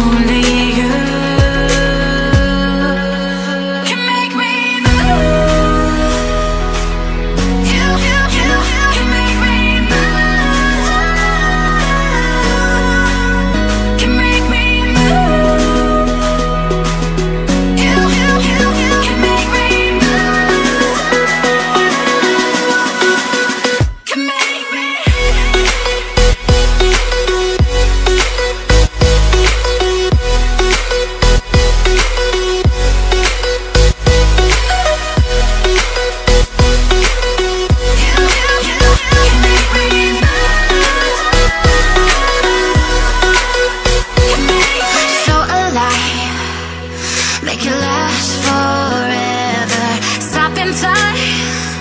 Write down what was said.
lonely. last forever. Stop in time